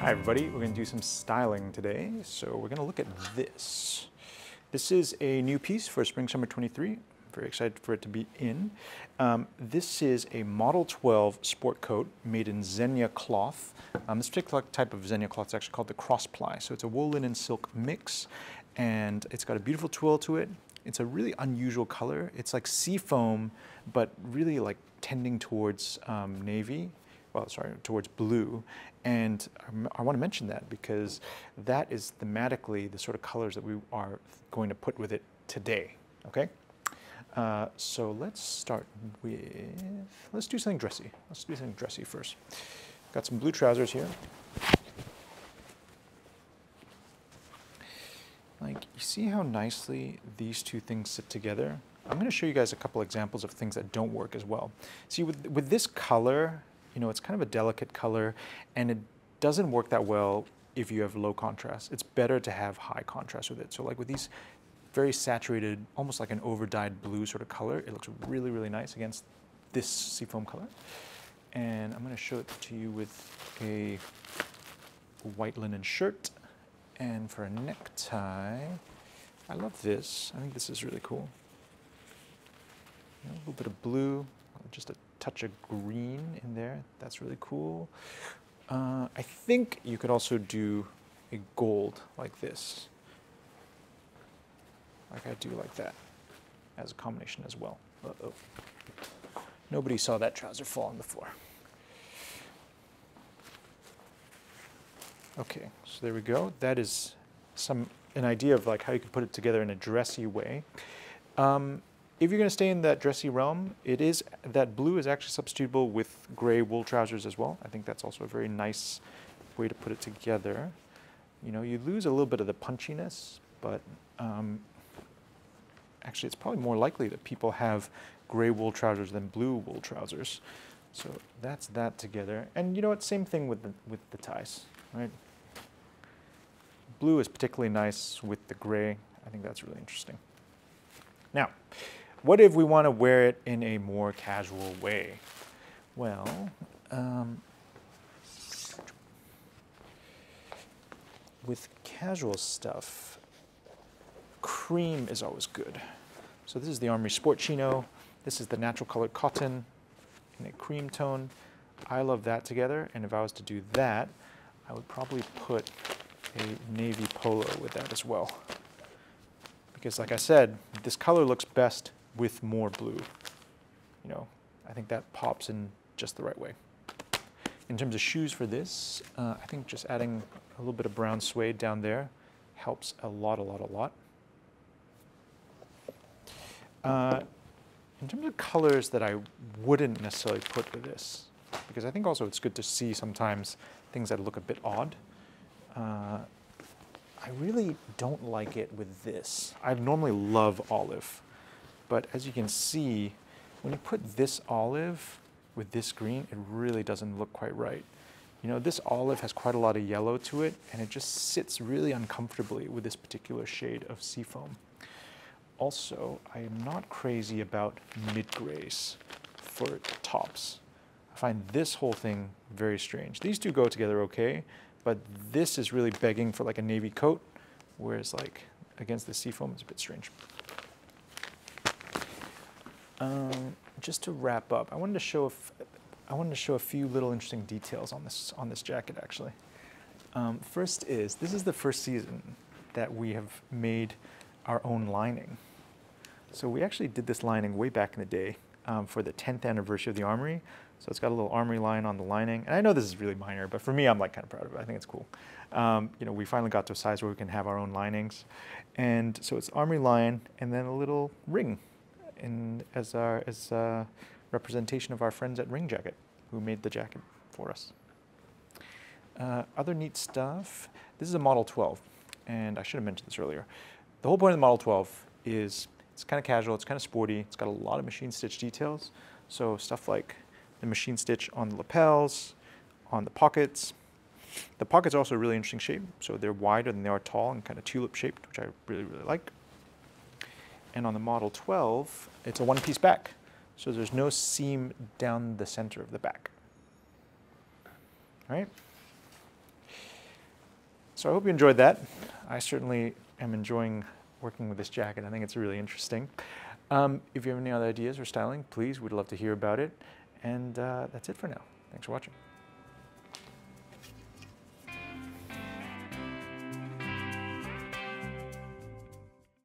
Hi everybody, we're going to do some styling today. So we're going to look at this. This is a new piece for Spring Summer 23. Very excited for it to be in. Um, this is a Model 12 sport coat made in Zegna cloth. Um, this particular type of Zegna cloth is actually called the cross ply. So it's a wool linen silk mix and it's got a beautiful twill to it. It's a really unusual color. It's like sea foam, but really like tending towards um, navy well, sorry, towards blue. And I want to mention that because that is thematically the sort of colors that we are going to put with it today, okay? Uh, so let's start with, let's do something dressy. Let's do something dressy first. Got some blue trousers here. Like, you see how nicely these two things sit together? I'm going to show you guys a couple examples of things that don't work as well. See, with, with this color, you know, it's kind of a delicate color and it doesn't work that well if you have low contrast. It's better to have high contrast with it. So like with these very saturated, almost like an over-dyed blue sort of color, it looks really, really nice against this seafoam color. And I'm gonna show it to you with a white linen shirt. And for a necktie, I love this. I think this is really cool. You know, a little bit of blue, just a touch of green in there. That's really cool. Uh, I think you could also do a gold like this. Like I do like that as a combination as well. Uh-oh. Nobody saw that trouser fall on the floor. Okay, so there we go. That is some an idea of like how you could put it together in a dressy way. Um, if you're going to stay in that dressy realm, it is that blue is actually substitutable with gray wool trousers as well. I think that's also a very nice way to put it together. You know, you lose a little bit of the punchiness, but um, actually it's probably more likely that people have gray wool trousers than blue wool trousers. So that's that together. And you know what, same thing with the, with the ties, right? Blue is particularly nice with the gray. I think that's really interesting. Now, what if we want to wear it in a more casual way? Well, um, with casual stuff, cream is always good. So this is the Armoury Sport Chino. This is the natural colored cotton in a cream tone. I love that together, and if I was to do that, I would probably put a navy polo with that as well. Because like I said, this color looks best with more blue. You know, I think that pops in just the right way. In terms of shoes for this, uh, I think just adding a little bit of brown suede down there helps a lot, a lot, a lot. Uh, in terms of colors that I wouldn't necessarily put with this, because I think also it's good to see sometimes things that look a bit odd. Uh, I really don't like it with this. I normally love olive. But as you can see, when you put this olive with this green, it really doesn't look quite right. You know, this olive has quite a lot of yellow to it, and it just sits really uncomfortably with this particular shade of seafoam. Also, I am not crazy about mid-grays for tops. I find this whole thing very strange. These two go together okay, but this is really begging for like a navy coat, whereas like against the seafoam, it's a bit strange. Um, just to wrap up, I wanted to show I wanted to show a few little interesting details on this on this jacket actually. Um, first is this is the first season that we have made our own lining. So we actually did this lining way back in the day um, for the 10th anniversary of the Armoury. So it's got a little Armoury line on the lining. And I know this is really minor, but for me, I'm like kind of proud of it. I think it's cool. Um, you know, we finally got to a size where we can have our own linings. And so it's Armoury line and then a little ring in, as our as a representation of our friends at Ring Jacket, who made the jacket for us. Uh, other neat stuff. This is a Model 12, and I should have mentioned this earlier. The whole point of the Model 12 is it's kind of casual, it's kind of sporty, it's got a lot of machine stitch details. So stuff like the machine stitch on the lapels, on the pockets. The pockets are also a really interesting shape. So they're wider than they are tall and kind of tulip shaped, which I really, really like. And on the Model 12, it's a one-piece back. So there's no seam down the center of the back. All right? So I hope you enjoyed that. I certainly am enjoying working with this jacket. I think it's really interesting. Um, if you have any other ideas or styling, please, we'd love to hear about it. And uh, that's it for now. Thanks for watching.